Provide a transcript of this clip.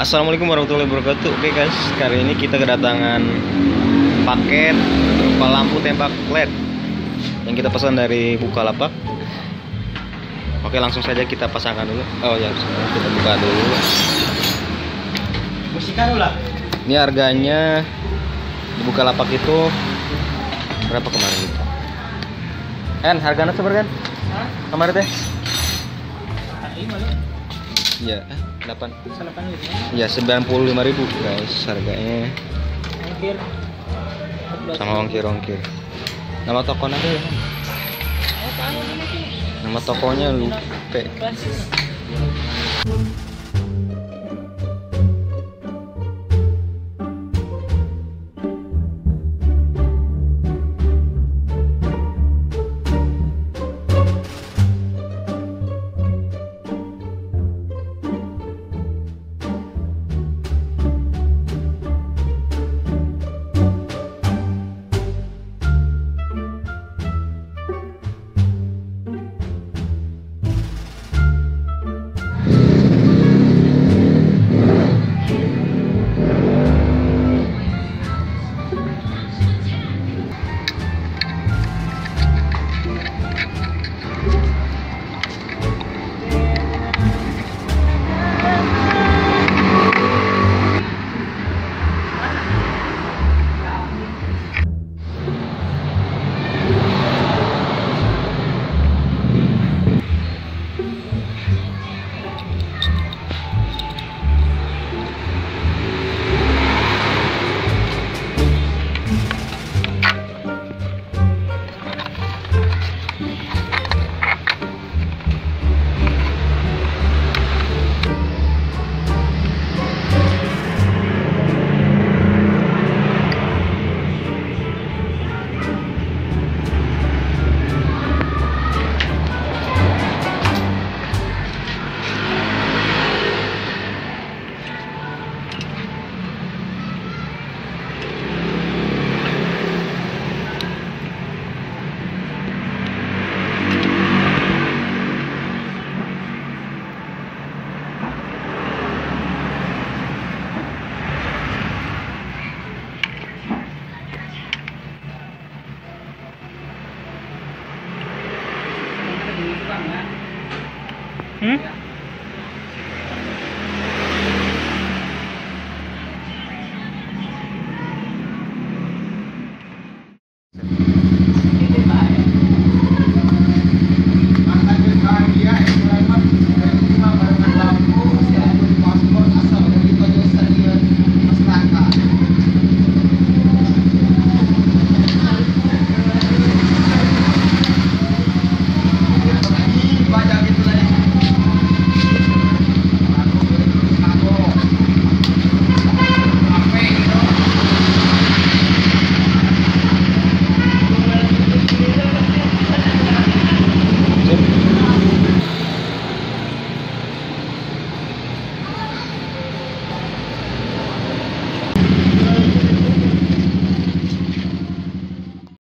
Assalamualaikum warahmatullahi wabarakatuh Oke guys, kali ini kita kedatangan paket berupa lampu tembak LED Yang kita pesan dari Bukalapak Oke langsung saja kita pasangkan dulu Oh ya, kita buka dulu Musikan ulah. Ini harganya di Bukalapak itu Berapa kemarin itu? En, harganya seberapa kan? Kemarin teh? Iya, eh, 8 Selepan gitu. Ya 95.000 guys harganya Ongkir. sama ongkir-ongkir. Nama tokonya ada ya? Nama tokonya lupa. Basis. Hmm?